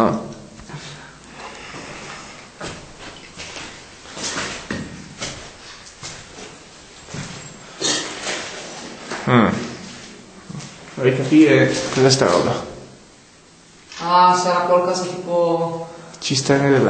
Ah. Mm. Vorrei capire cos'è sta roba. Ah, sarà qualcosa tipo... Cisterne dell'acqua.